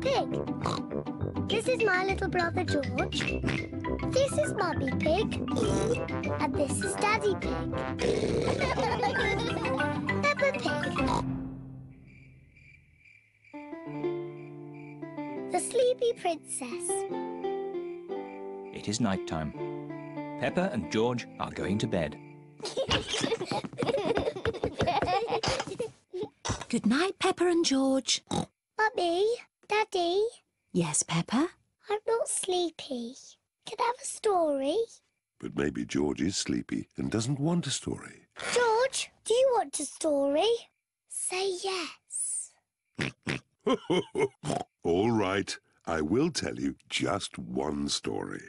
Pig. This is my little brother George. This is Mummy Pig. And this is Daddy Pig. Peppa Pig. The Sleepy Princess. It is night time. Peppa and George are going to bed. Good night, Peppa and George. Mummy, Daddy, Yes, Peppa? I'm not sleepy. Can I have a story? But maybe George is sleepy and doesn't want a story. George, do you want a story? Say yes. All right, I will tell you just one story.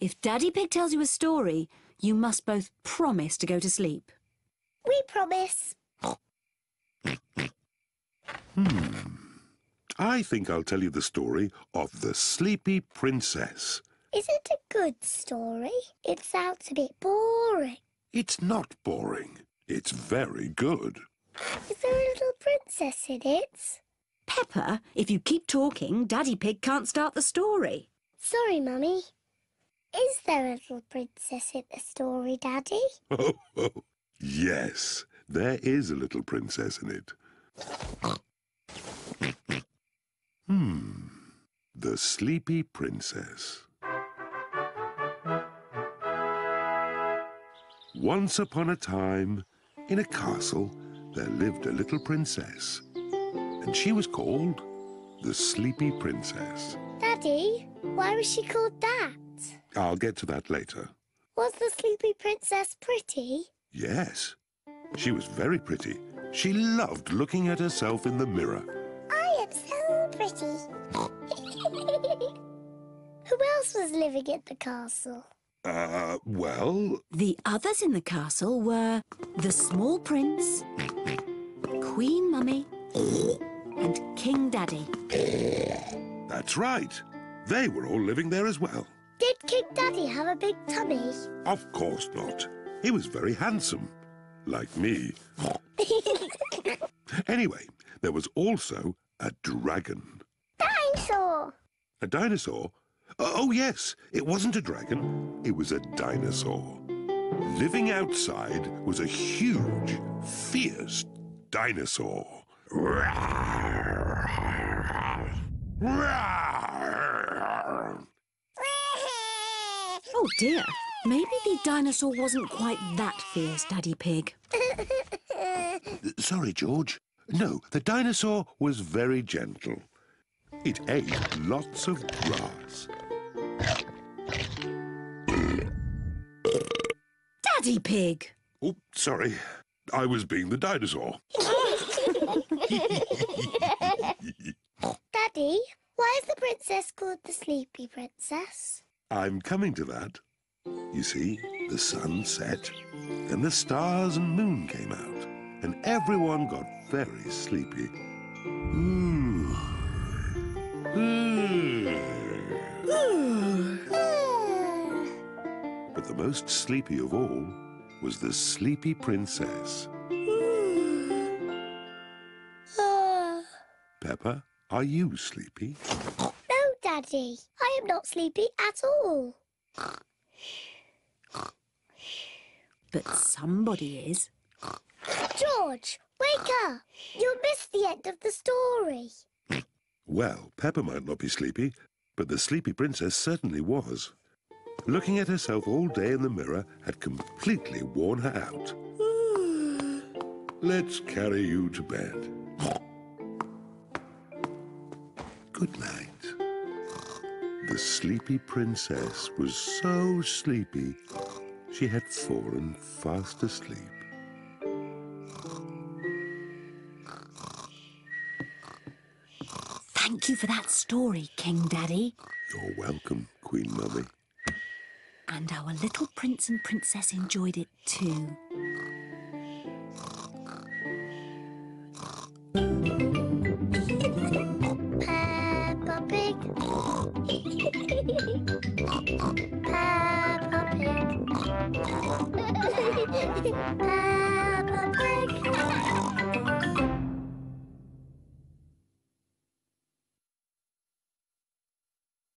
If Daddy Pig tells you a story, you must both promise to go to sleep. We promise. Hmm. I think I'll tell you the story of the Sleepy Princess. Is it a good story? It sounds a bit boring. It's not boring. It's very good. Is there a little princess in it? Peppa, if you keep talking, Daddy Pig can't start the story. Sorry, Mummy. Is there a little princess in the story, Daddy? Oh, oh, yes, there is a little princess in it. Hmm, the Sleepy Princess. Once upon a time, in a castle, there lived a little princess, and she was called the Sleepy Princess. Daddy, why was she called that? I'll get to that later. Was the sleepy princess pretty? Yes, she was very pretty. She loved looking at herself in the mirror. I am so pretty. Who else was living at the castle? Uh, well, The others in the castle were the small prince, Queen Mummy, and King Daddy. that's right. They were all living there as well. Did King Daddy have a big tummy? Of course not. He was very handsome, like me. Anyway, there was also a dragon. Dinosaur! A dinosaur? Oh, oh, yes, it wasn't a dragon. It was a dinosaur. Living outside was a huge, fierce dinosaur. Oh dear, maybe the dinosaur wasn't quite that fierce, Daddy Pig. Sorry, George. No, the dinosaur was very gentle. It ate lots of grass. Daddy Pig! Oh, sorry. I was being the dinosaur. Daddy, why is the princess called the Sleepy Princess? I'm coming to that. You see, the sun set, and the stars and moon came out, and everyone got very sleepy. Ooh. Ooh. But the most sleepy of all was the sleepy princess. Peppa, are you sleepy? no, Daddy, I am not sleepy at all. But somebody is. George, wake up! You'll miss the end of the story. Well, Peppa might not be sleepy, but the sleepy princess certainly was. Looking at herself all day in the mirror had completely worn her out. Let's carry you to bed. Good night. The sleepy princess was so sleepy, she had fallen fast asleep. Thank you for that story, King Daddy. You're welcome, Queen Mummy. And our little prince and princess enjoyed it too. Peppa Pig. Peppa Pig. Peppa